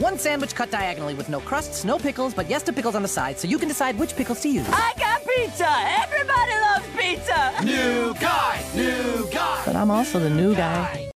One sandwich cut diagonally with no crusts, no pickles, but yes to pickles on the side, so you can decide which pickles to use. I got pizza! Everybody loves pizza! New guy! New guy! But I'm also the new guy.